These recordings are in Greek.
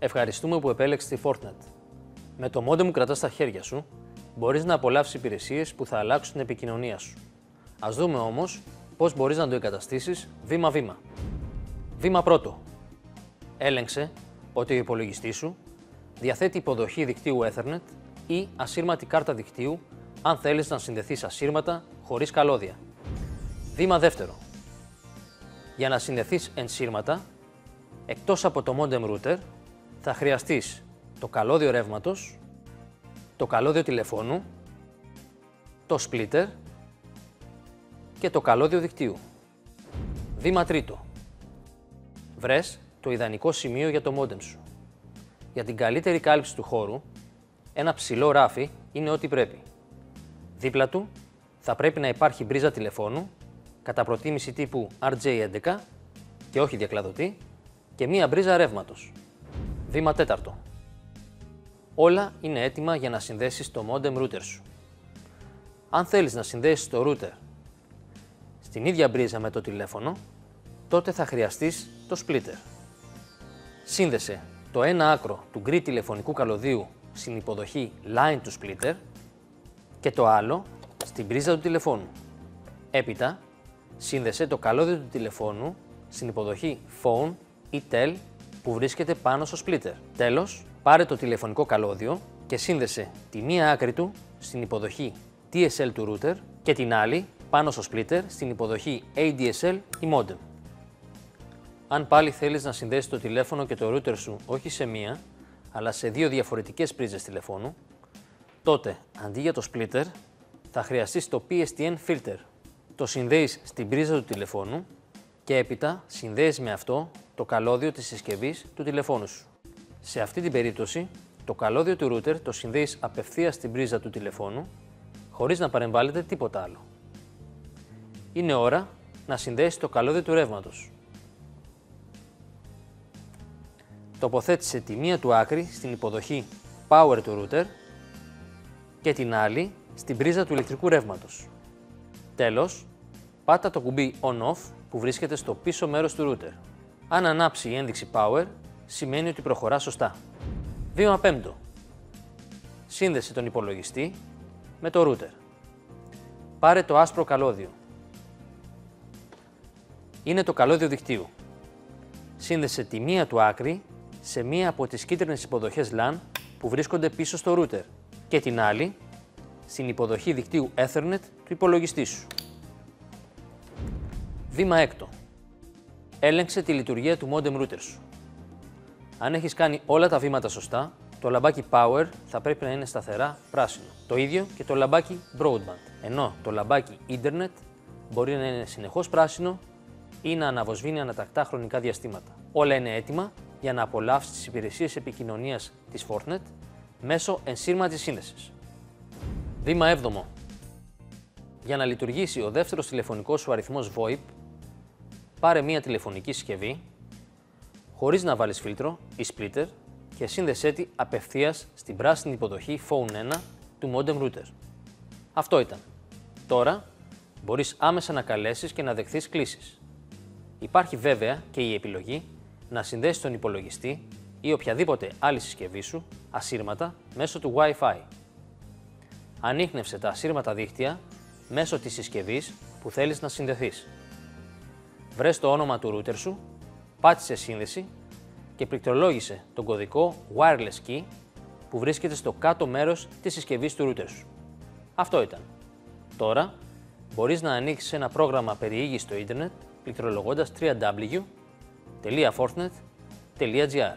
Ευχαριστούμε που επέλεξες τη Fortnite. Με το modem που κρατάς στα χέρια σου, μπορείς να απολαύσεις υπηρεσίες που θα αλλάξουν την επικοινωνία σου. Ας δούμε όμως πώς μπορείς να το εγκαταστήσεις βήμα-βήμα. Βήμα πρώτο. Έλεγξε ότι ο υπολογιστής σου διαθέτει υποδοχή δικτύου Ethernet ή ασύρματη κάρτα δικτύου αν θέλεις να συνδεθείς ασύρματα χωρίς καλώδια. Βήμα δεύτερο. Για να συνδεθείς ενσύρματα, εκτός από το modem router, θα χρειαστείς το καλώδιο ρεύματος, το καλώδιο τηλεφώνου, το splitter και το καλώδιο δικτύου. Βήμα τρίτο. Βρες το ιδανικό σημείο για το modem σου. Για την καλύτερη κάλυψη του χώρου, ένα ψηλό ράφι είναι ό,τι πρέπει. Δίπλα του θα πρέπει να υπάρχει μπρίζα τηλεφώνου, κατά προτίμηση τύπου RJ11 και όχι διακλαδωτή, και μία μπρίζα ρεύματος. Βήμα τέταρτο. Όλα είναι έτοιμα για να συνδέσεις το modem router σου. Αν θέλεις να συνδέσεις το router στην ίδια μπρίζα με το τηλέφωνο, τότε θα χρειαστείς το splitter. Σύνδεσε το ένα άκρο του γκρι τηλεφωνικού καλωδίου στην υποδοχή line του splitter και το άλλο στην πρίζα του τηλεφώνου. Έπειτα, σύνδεσε το καλώδιο του τηλεφώνου στην υποδοχή phone ή tel που βρίσκεται πάνω στο splitter. Τέλος, πάρε το τηλεφωνικό καλώδιο και σύνδεσε τη μία άκρη του στην υποδοχή TSL του router και την άλλη πάνω στο splitter στην υποδοχή ADSL ή modem. Αν πάλι θέλεις να συνδέσεις το τηλέφωνο και το router σου όχι σε μία, αλλά σε δύο διαφορετικές πρίζες τηλεφώνου, τότε αντί για το splitter θα χρειαστείς το PSTN filter. Το συνδέεις στην πρίζα του τηλεφώνου και έπειτα συνδέεις με αυτό το καλώδιο της συσκευής του τηλεφώνου σου. Σε αυτή την περίπτωση, το καλώδιο του router το συνδέεις απευθείας στην πρίζα του τηλεφώνου, χωρίς να παρεμβάλλετε τίποτα άλλο. Είναι ώρα να συνδέσει το καλώδιο του ρεύματος. Τοποθέτησε τη μία του άκρη στην υποδοχή power του router και την άλλη στην πρίζα του ηλεκτρικού ρεύματος. Τέλος, πάτα το κουμπί on-off που βρίσκεται στο πίσω μέρος του router. Αν ανάψει η ένδειξη power, σημαίνει ότι προχωρά σωστά. Βήμα 5. Σύνδεσε τον υπολογιστή με το router. Πάρε το άσπρο καλώδιο. Είναι το καλώδιο δικτύου. Σύνδεσε τη μία του άκρη σε μία από τις κίτρινες υποδοχές LAN που βρίσκονται πίσω στο router και την άλλη στην υποδοχή δικτύου Ethernet του υπολογιστή σου. Βήμα 6. Έλεγξε τη λειτουργία του modem router σου. Αν έχεις κάνει όλα τα βήματα σωστά, το λαμπάκι Power θα πρέπει να είναι σταθερά πράσινο. Το ίδιο και το λαμπάκι Broadband. Ενώ το λαμπάκι Internet μπορεί να είναι συνεχώς πράσινο ή να αναβοσβήνει ανατακτά χρονικά διαστήματα. Όλα είναι έτοιμα για να απολαύσεις τις υπηρεσίες επικοινωνίας της Fortnite μέσω ενσύρματης σύνδεσης. Βήμα 7. Για να λειτουργήσει ο δεύτερος τηλεφωνικός σου αριθμός VoIP, πάρε μία τηλεφωνική συσκευή, χωρίς να βάλεις φίλτρο ή splitter και σύνδεσέ τη απευθείας στην πράσινη υποδοχή Phone 1 του modem router. Αυτό ήταν. Τώρα μπορείς άμεσα να καλέσεις και να δεχθείς κλήσεις. Υπάρχει βέβαια και η επιλογή να συνδέσεις τον υπολογιστή ή οποιαδήποτε άλλη συσκευή σου ασύρματα μέσω του Wi-Fi. Ανείχνευσε τα ασύρματα δίκτυα μέσω της συσκευής που θέλεις να συνδεθείς. Βρες το όνομα του router σου, πάτησες σύνδεση και πληκτρολόγησε τον κωδικό Wireless Key που βρίσκεται στο κάτω μέρος της συσκευής του router σου. Αυτό ήταν. Τώρα μπορείς να ανοίξεις ένα πρόγραμμα περιήγης στο ίντερνετ πληκτρολογώντας www.fortnet.gr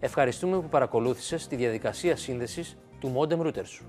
Ευχαριστούμε που παρακολούθησες τη διαδικασία σύνδεσης του modem router σου.